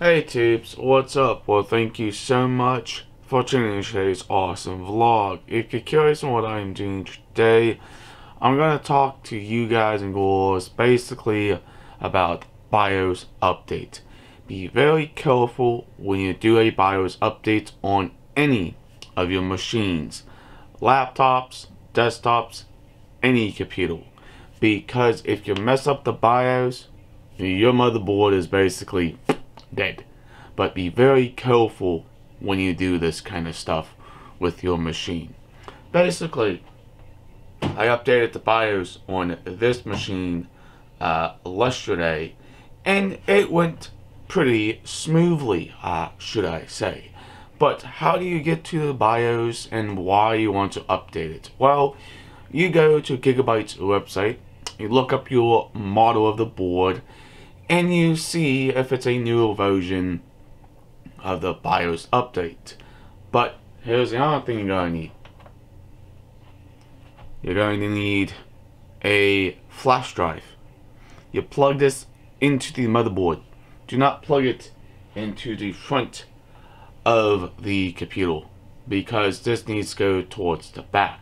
Hey tubes, what's up? Well, thank you so much for tuning in today's awesome vlog. If you're curious on what I'm doing today, I'm going to talk to you guys and girls basically about BIOS update. Be very careful when you do a BIOS update on any of your machines, laptops, desktops, any computer. Because if you mess up the BIOS, your motherboard is basically dead. But be very careful when you do this kind of stuff with your machine. Basically, I updated the BIOS on this machine uh, yesterday, and it went pretty smoothly, uh, should I say. But how do you get to the BIOS and why you want to update it? Well, you go to Gigabyte's website, you look up your model of the board, and you see if it's a newer version of the BIOS update. But here's the other thing you're going to need. You're going to need a flash drive. You plug this into the motherboard. Do not plug it into the front of the computer because this needs to go towards the back.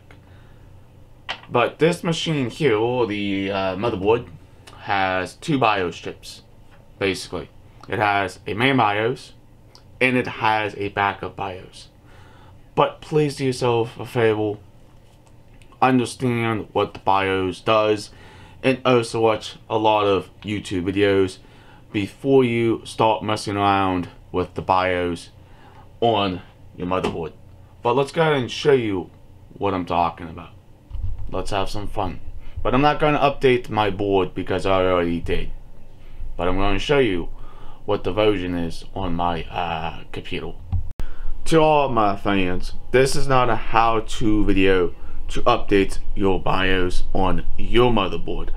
But this machine here, or the uh, motherboard, has two BIOS chips, basically. It has a main BIOS and it has a backup BIOS. But please do yourself a favor, understand what the BIOS does, and also watch a lot of YouTube videos before you start messing around with the BIOS on your motherboard. But let's go ahead and show you what I'm talking about. Let's have some fun. But I'm not going to update my board because I already did. But I'm going to show you what the version is on my uh, computer. To all my fans, this is not a how-to video to update your BIOS on your motherboard.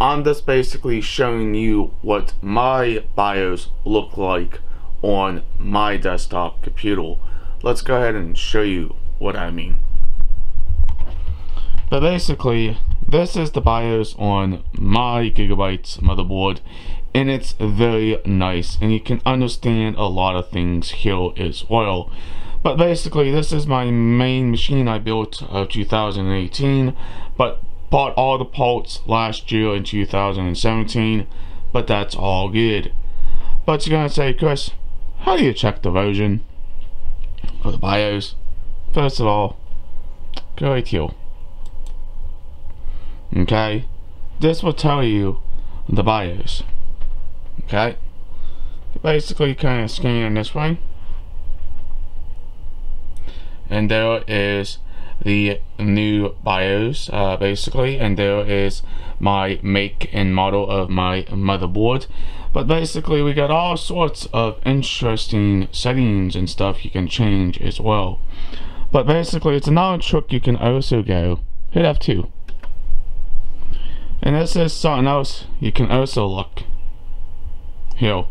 I'm just basically showing you what my BIOS look like on my desktop computer. Let's go ahead and show you what I mean. But basically, this is the BIOS on my Gigabytes motherboard and it's very nice and you can understand a lot of things here as well. But basically this is my main machine I built uh, of 2018 but bought all the parts last year in 2017 but that's all good. But you're gonna say Chris, how do you check the version of the BIOS? First of all, go right here okay? This will tell you the BIOS okay? Basically kind of scan this way. And there is the new BIOS uh, basically and there is my make and model of my motherboard. But basically we got all sorts of interesting settings and stuff you can change as well. But basically it's another trick you can also go. Hit F2 and this is something else you can also look here.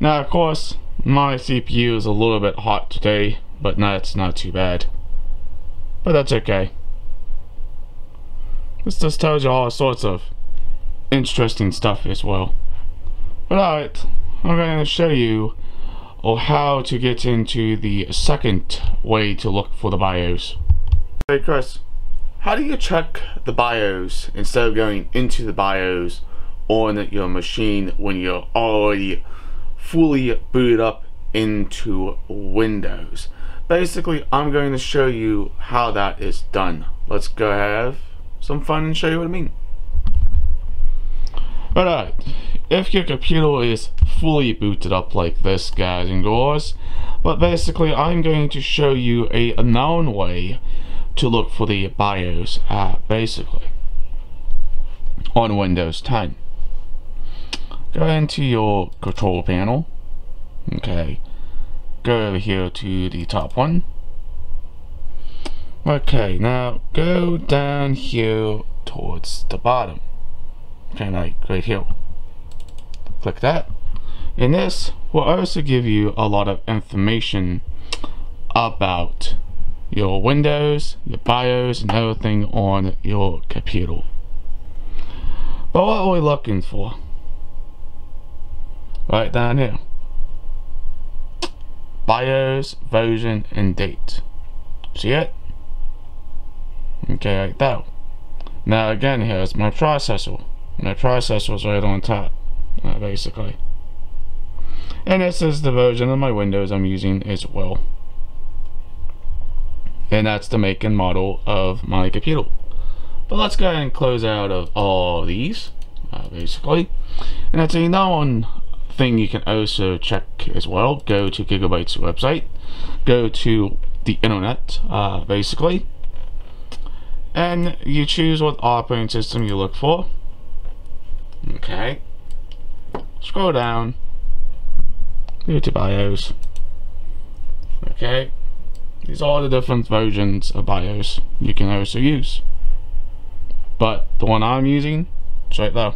Now of course my CPU is a little bit hot today, but that's not too bad. But that's okay. This just tells you all sorts of interesting stuff as well. But alright, I'm going to show you or how to get into the second way to look for the BIOS. Hey Chris, how do you check the BIOS instead of going into the BIOS on your machine when you're already fully booted up into Windows? Basically, I'm going to show you how that is done. Let's go have some fun and show you what I mean. Alright, if your computer is fully booted up like this, guys and girls, but basically I'm going to show you a known way to look for the BIOS app basically on Windows 10 go into your control panel okay. Go over here to the top one. Okay now go down here towards the bottom. Okay like right here. Click that. And this will also give you a lot of information about your Windows, your BIOS, and everything on your computer. But what are we looking for? Right down here. BIOS, version, and date. See it? Okay, like that. Now again, here's my processor. My processor is right on top, uh, basically. And this is the version of my Windows I'm using as well. And that's the make and model of my computer. But let's go ahead and close out of all of these, uh, basically. And that's another one thing you can also check as well. Go to Gigabyte's website. Go to the internet, uh, basically. And you choose what operating system you look for. Okay. Scroll down. Go to BIOS. Okay. These are the different versions of BIOS you can also use. But the one I'm using is right there.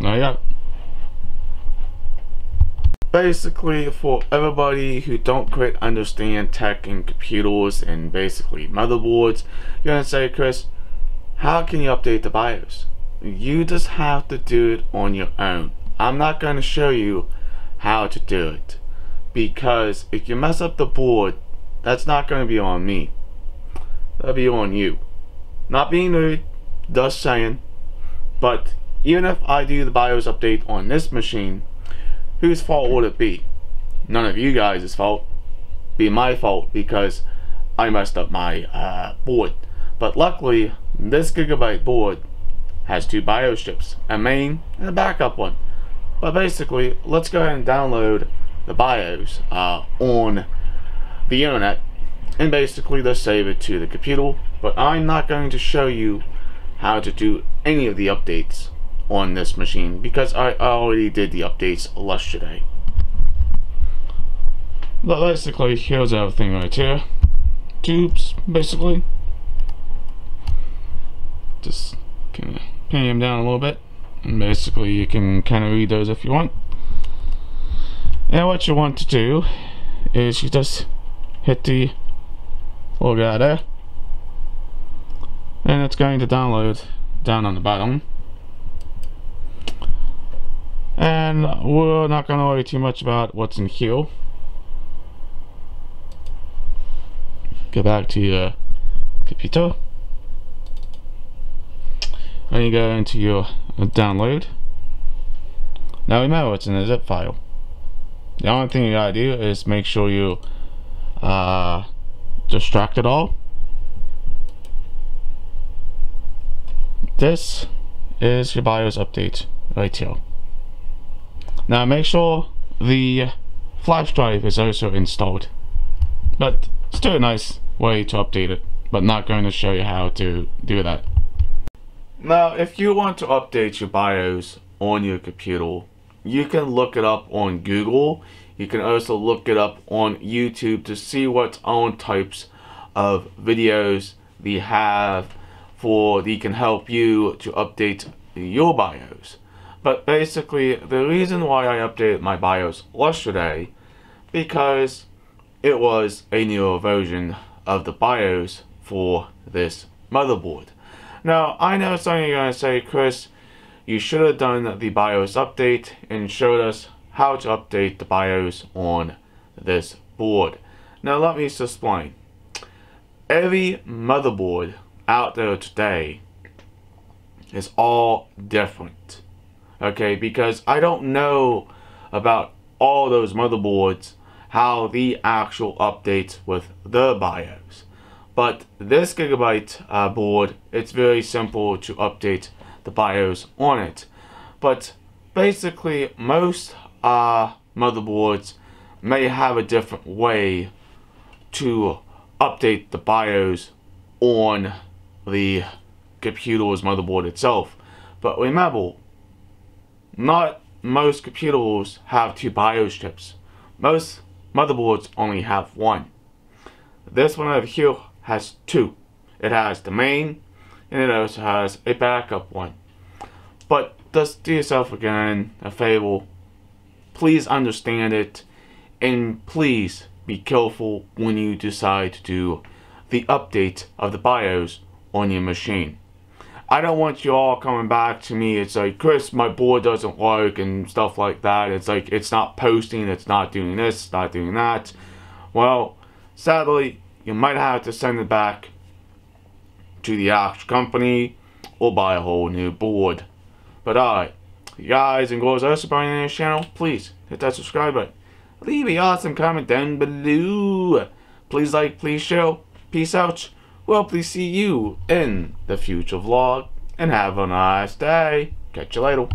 There you go. Basically, for everybody who don't quite understand tech and computers and basically motherboards, you're gonna say, Chris, how can you update the BIOS? You just have to do it on your own. I'm not gonna show you how to do it because if you mess up the board, that's not gonna be on me. That'll be on you. Not being rude, just saying, but even if I do the BIOS update on this machine, whose fault would it be? None of you guys' fault. Be my fault because I messed up my uh, board. But luckily, this Gigabyte board has two BIOS chips, a main and a backup one. But basically, let's go ahead and download the BIOS uh, on the internet and basically just save it to the computer. But I'm not going to show you how to do any of the updates on this machine because I already did the updates yesterday. But basically, here's everything right here. Tubes, basically. Just kind of pin them down a little bit. And basically, you can kind of read those if you want. And what you want to do is you just hit the little guy there. And it's going to download down on the bottom and we're not going to worry too much about what's in here go back to your computer and you go into your download now remember it's in a zip file the only thing you gotta do is make sure you uh, distract it all this is your BIOS update right here now make sure the flash drive is also installed. But still a nice way to update it, but not going to show you how to do that. Now if you want to update your BIOS on your computer, you can look it up on Google. You can also look it up on YouTube to see what own types of videos they have for they can help you to update your BIOS. But basically, the reason why I updated my BIOS yesterday, because it was a newer version of the BIOS for this motherboard. Now, I know some of you are going to say, Chris, you should have done the BIOS update and showed us how to update the BIOS on this board. Now, let me just explain. Every motherboard out there today is all different okay because I don't know about all those motherboards how the actual updates with the BIOS but this gigabyte uh, board it's very simple to update the BIOS on it but basically most uh, motherboards may have a different way to update the BIOS on the computer's motherboard itself but remember not most computers have two BIOS chips. Most motherboards only have one. This one over here has two. It has the main and it also has a backup one. But just do yourself again a favor. Please understand it and please be careful when you decide to do the update of the BIOS on your machine. I don't want you all coming back to me. It's like, Chris, my board doesn't work and stuff like that. It's like, it's not posting, it's not doing this, it's not doing that. Well, sadly, you might have to send it back to the actual company or buy a whole new board. But uh, alright, guys and girls are supporting this channel, please hit that subscribe button. Leave a awesome comment down below. Please like, please share. Peace out. Well, please see you in the future vlog. And have a nice day. Catch you later.